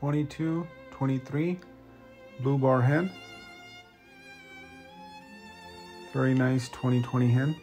22, 23, blue bar hen. Very nice 2020 hen.